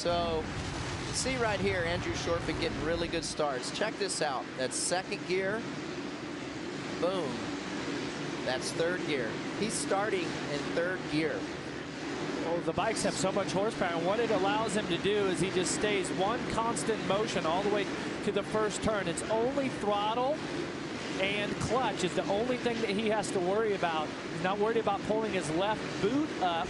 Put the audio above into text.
So you see right here, Andrew Short for getting really good starts. Check this out. That's second gear. Boom. That's third gear. He's starting in third gear. Well, the bikes have so much horsepower, and what it allows him to do is he just stays one constant motion all the way to the first turn. It's only throttle and clutch is the only thing that he has to worry about. He's not worried about pulling his left boot up